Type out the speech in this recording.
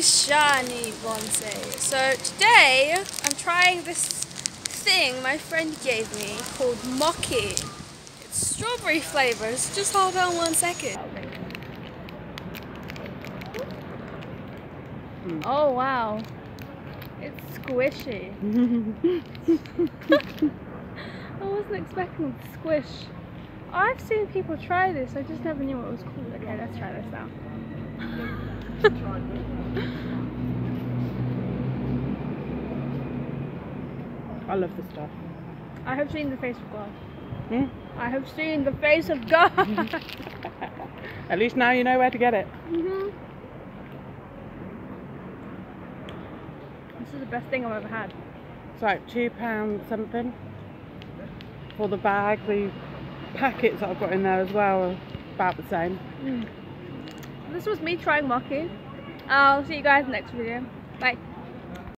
Shani Bonsai. So today I'm trying this thing my friend gave me called Mochi. It's strawberry flavors. Just hold on one second. Hmm. Oh wow. It's squishy. I wasn't expecting squish. I've seen people try this, I just never knew what it was called. Okay, let's try this now. I love this stuff. I have seen the face of God. Hmm? I have seen the face of God. At least now you know where to get it. hmm This is the best thing I've ever had. It's like two pounds something for the bag. The packets that I've got in there as well are about the same. This was me trying Mochi. I'll see you guys next video. Bye.